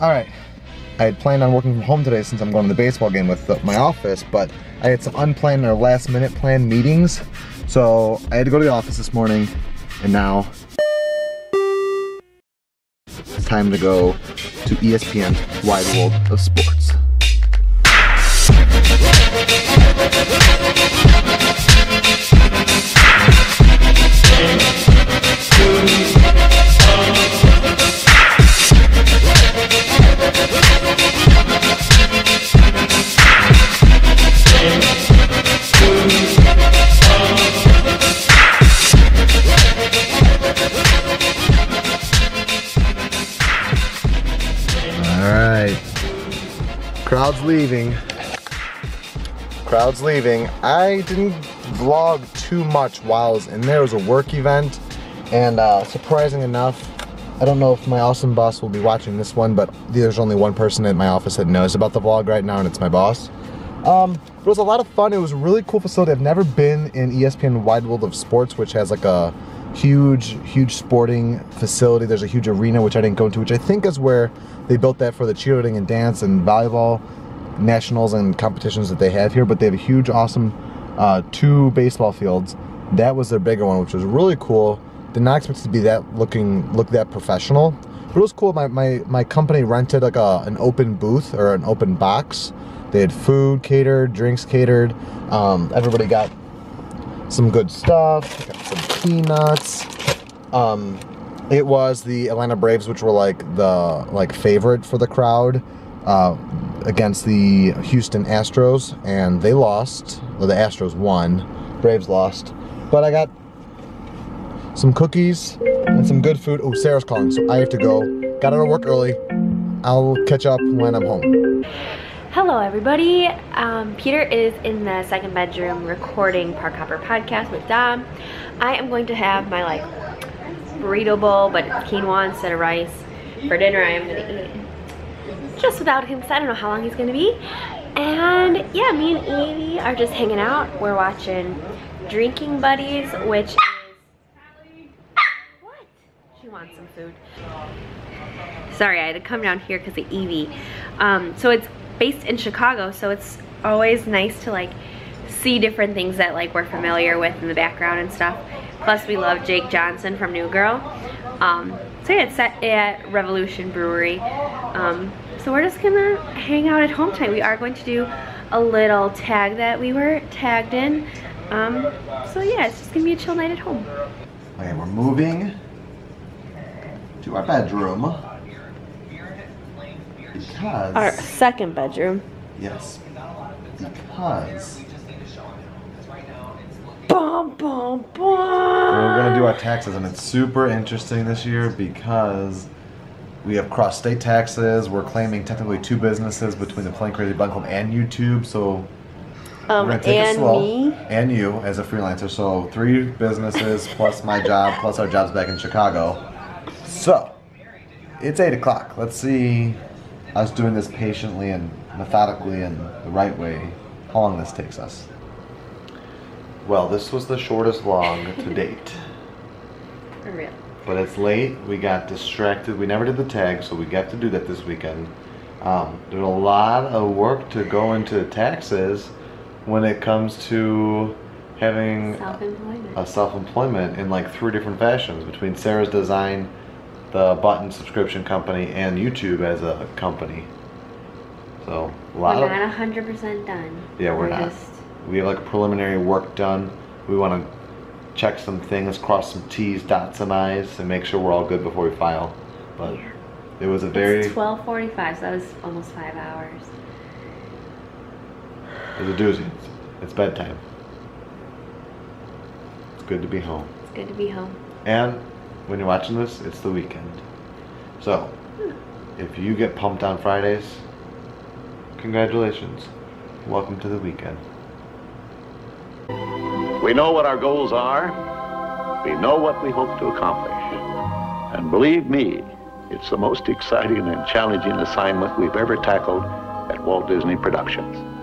All right. I had planned on working from home today since I'm going to the baseball game with the, my office, but I had some unplanned or last minute planned meetings. So I had to go to the office this morning, and now it's time to go to ESPN Wide World of Sports. Crowd's leaving. Crowd's leaving. I didn't vlog too much while I was in there. It was a work event. And uh, surprising enough, I don't know if my awesome boss will be watching this one, but there's only one person at my office that knows about the vlog right now, and it's my boss. Um, it was a lot of fun. It was a really cool facility. I've never been in ESPN Wide World of Sports, which has like a huge, huge sporting facility. There's a huge arena, which I didn't go into, which I think is where they built that for the cheerleading and dance and volleyball nationals and competitions that they have here. But they have a huge, awesome uh, two baseball fields. That was their bigger one, which was really cool. Did not expect to be that looking, look that professional. But it was cool. My, my, my company rented like a, an open booth or an open box. They had food catered, drinks catered. Um, everybody got some good stuff, got some peanuts. Um, it was the Atlanta Braves, which were like the like favorite for the crowd uh, against the Houston Astros, and they lost. Well, the Astros won, Braves lost. But I got some cookies and some good food. Oh, Sarah's calling, so I have to go. Got out of work early. I'll catch up when I'm home. Hello everybody, um, Peter is in the second bedroom recording Park Hopper podcast with Dom. I am going to have my like burrito bowl, but it's quinoa instead of rice. For dinner I am going to eat just without him because I don't know how long he's going to be. And yeah, me and Evie are just hanging out. We're watching Drinking Buddies, which is... What? She wants some food. Sorry, I had to come down here because of Evie. Um, so it's based in Chicago, so it's always nice to like see different things that like we're familiar with in the background and stuff. Plus we love Jake Johnson from New Girl. Um, so yeah, it's set at Revolution Brewery. Um, so we're just gonna hang out at home tonight. We are going to do a little tag that we were tagged in. Um, so yeah, it's just gonna be a chill night at home. Okay, we're moving to our bedroom because Our second bedroom. yes, because Bum, bum, bum. we're gonna do our taxes, and it's super interesting this year because we have cross-state taxes. We're claiming technically two businesses between the Plane Crazy Bun Club and YouTube, so Um, we're gonna take it and slow. me. And you as a freelancer, so three businesses plus my job plus our jobs back in Chicago. So it's eight o'clock. Let's see us doing this patiently and methodically and the right way. How long this takes us? Well, this was the shortest vlog to date. For real. But it's late. We got distracted. We never did the tag, so we got to do that this weekend. Um, there's a lot of work to go into taxes when it comes to having Self-employment. a self-employment in like three different fashions between Sarah's Design, the button subscription company, and YouTube as a company. So a lot We're not hundred percent done. Yeah, we're not. Just, we have like preliminary work done. We want to check some things, cross some T's, dot some I's, and make sure we're all good before we file. But Yeah. it was a very, It's twelve forty-five, so that was almost five hours. it was a doozy. It's, it's bedtime. It's good to be home. It's good to be home. And when you're watching this, it's the weekend. So, if you get pumped on Fridays, congratulations. Welcome to the weekend. We know what our goals are. We know what we hope to accomplish. And believe me, it's the most exciting and challenging assignment we've ever tackled at Walt Disney Productions.